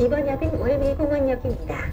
이번 역은 월미공원역입니다.